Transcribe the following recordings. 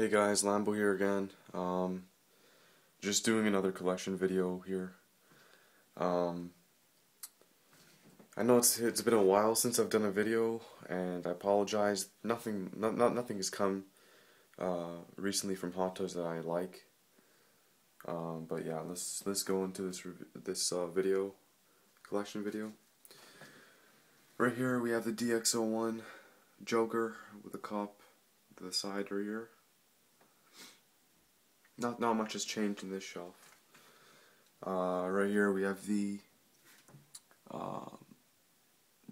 Hey guys, Lambo here again. Um, just doing another collection video here. Um, I know it's it's been a while since I've done a video, and I apologize. Nothing, not, not nothing has come uh, recently from Hot Toys that I like. Um, but yeah, let's let's go into this this uh, video collection video. Right here we have the DX01 Joker with a cop the side right. Not not much has changed in this shelf. Uh, right here we have the uh,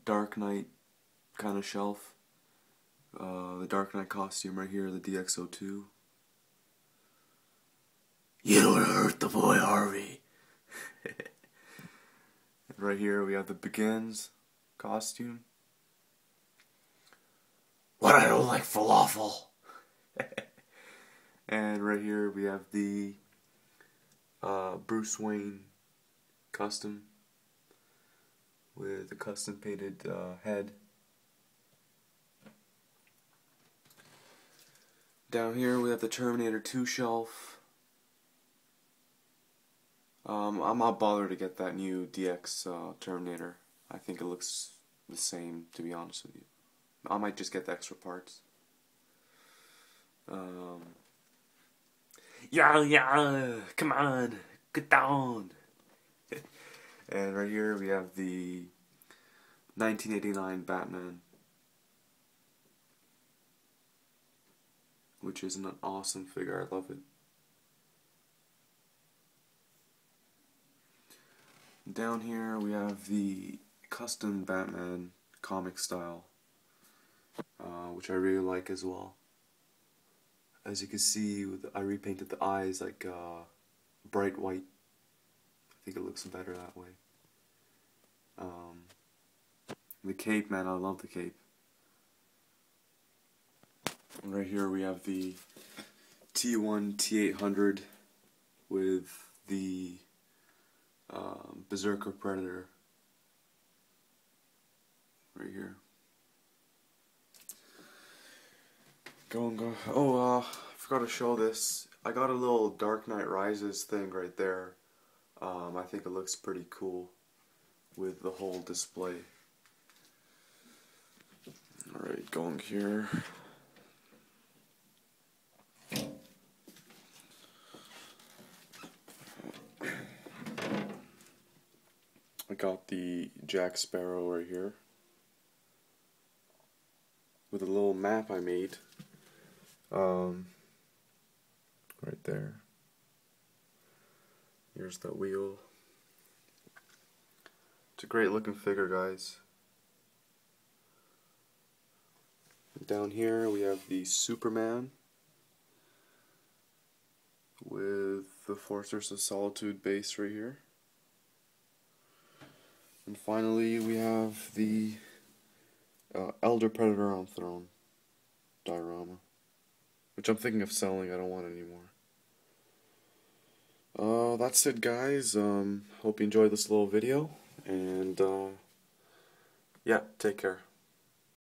Dark Knight kind of shelf. Uh, the Dark Knight costume right here, the DX02. You don't hurt the boy Harvey. right here we have the Begins costume. What I don't like falafel. And right here we have the uh, Bruce Wayne custom with the custom painted uh, head. Down here we have the Terminator 2 shelf. Um, I'm not bothered to get that new DX uh, Terminator. I think it looks the same, to be honest with you. I might just get the extra parts. Um, Yeah, yeah, come on, get down. And right here we have the 1989 Batman, which is an awesome figure. I love it. Down here we have the custom Batman comic style, uh, which I really like as well. As you can see, I repainted the eyes like uh, bright white. I think it looks better that way. Um, the cape, man, I love the cape. And right here we have the T1 T800 with the um, Berserker Predator right here. Go and go. Oh, uh, forgot to show this. I got a little Dark Knight Rises thing right there. Um, I think it looks pretty cool with the whole display. Alright, going here. I got the Jack Sparrow right here with a little map I made. Um, right there. Here's the wheel. It's a great looking figure, guys. Down here we have the Superman with the Fortress of Solitude base right here. And finally we have the uh, Elder Predator on Throne diorama. Which I'm thinking of selling, I don't want it anymore. Uh, that's it guys, um, hope you enjoyed this little video, and uh, yeah, take care.